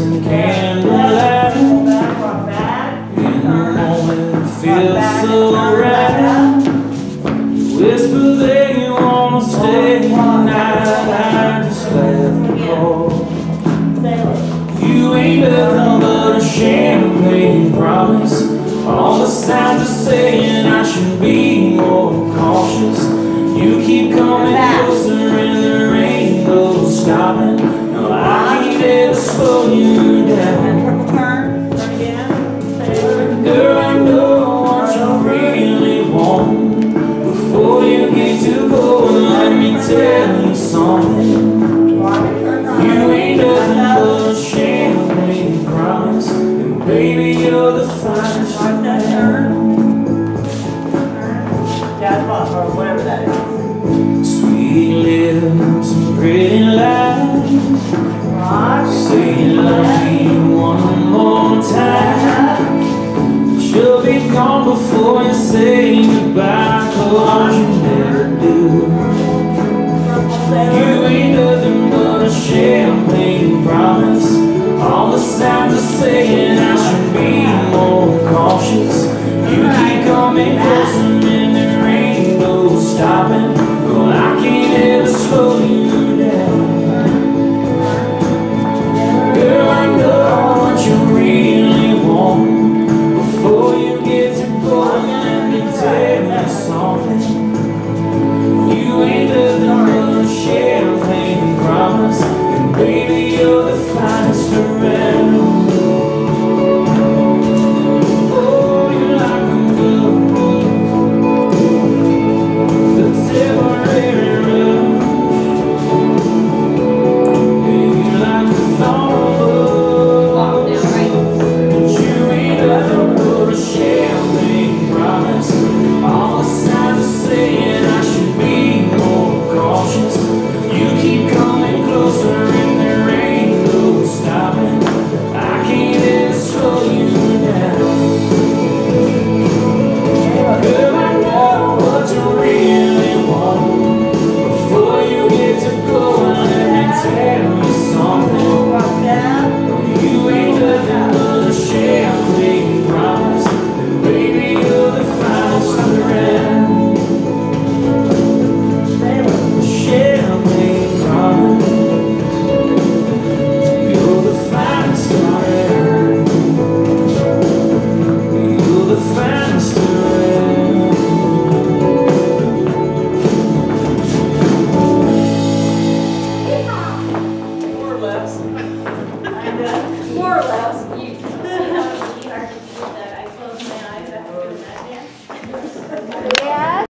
and candlelight in the moment feels so right? You whisper that you wanna stay tonight I just let them go. You ain't nothing but a champagne promise. All the signs are saying I should be more cautious. You keep slow you down. Girl, I know what you really want. Before you get to go, let me tell you something. You ain't nothing but a shame, promise. And baby, you're the finest. You ain't nothing but a champagne promise. All the signs are saying I should be more cautious. You keep coming closer and there ain't no stopping Well, I can't ever slow you down. Girl, I know what you really want. Before you get to going, let me tell you something finest surrender.